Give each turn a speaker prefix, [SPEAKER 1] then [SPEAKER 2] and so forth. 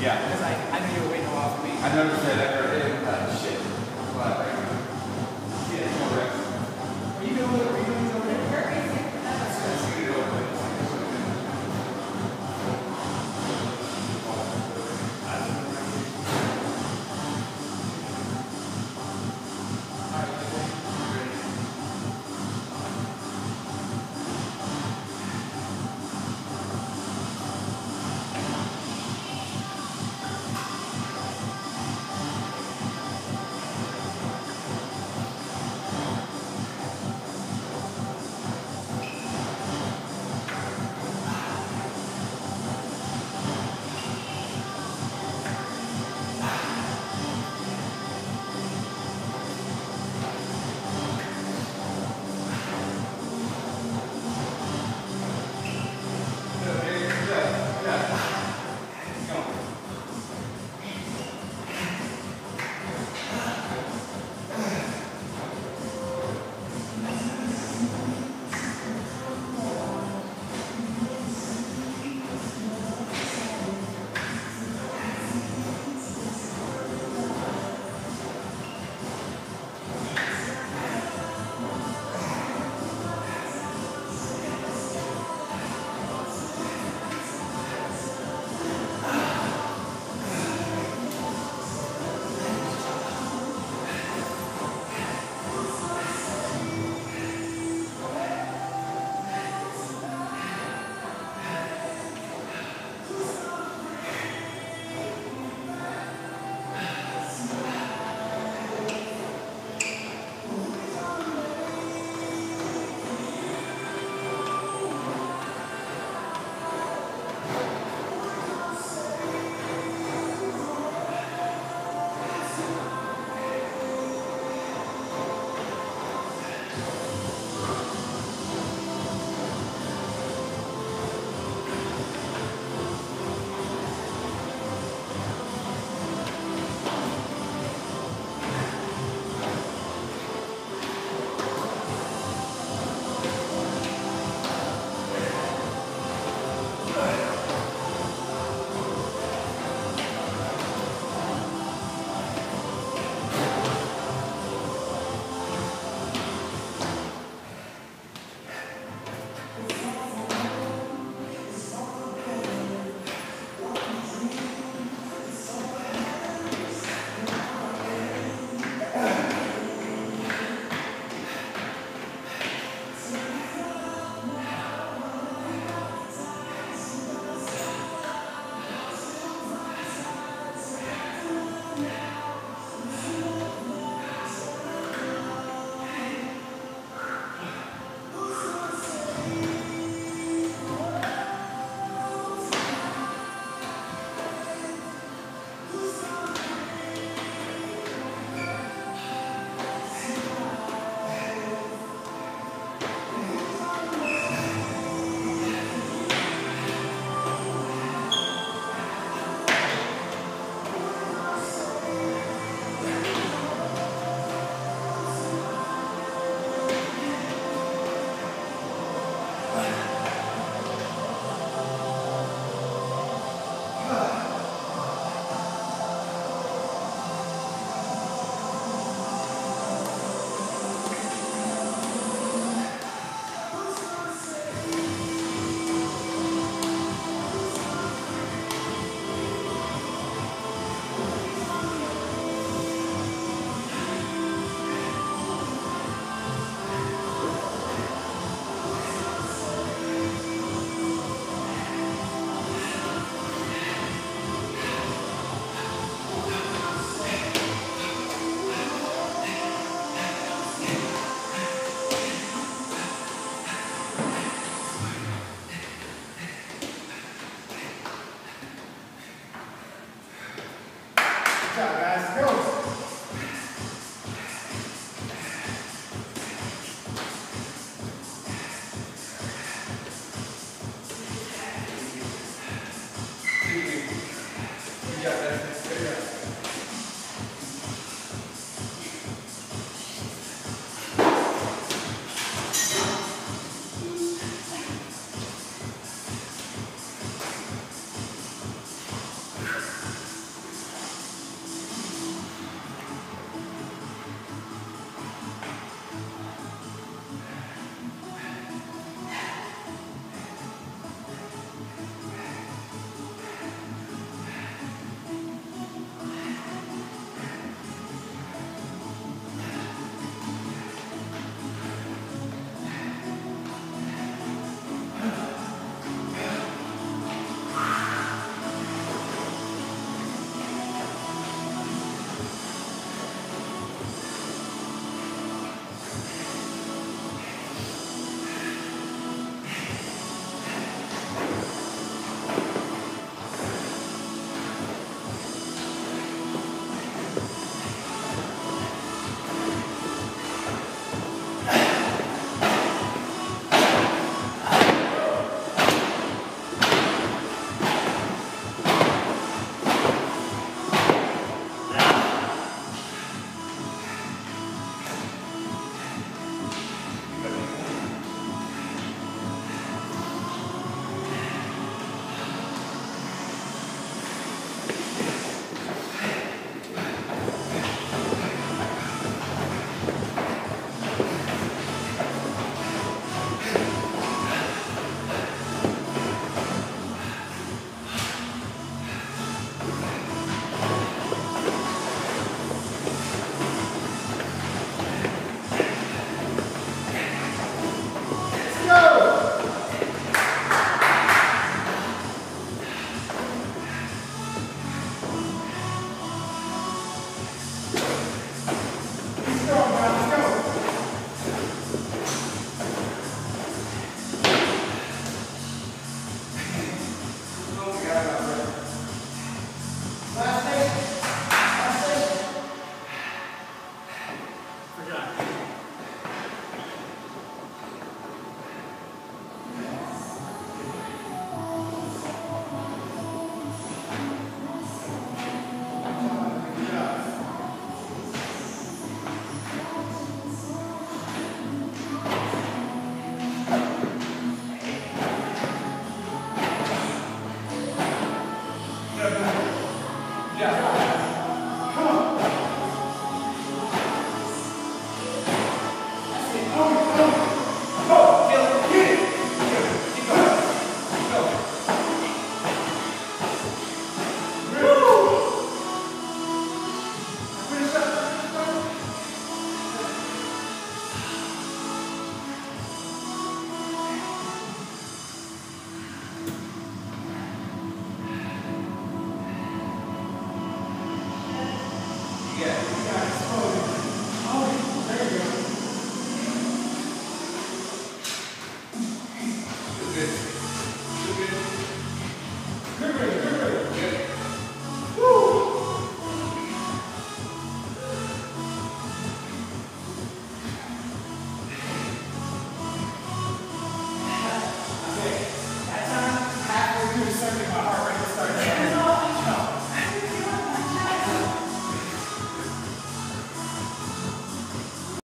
[SPEAKER 1] Yeah.
[SPEAKER 2] Because I, I knew you were waiting a while for me.
[SPEAKER 1] I noticed that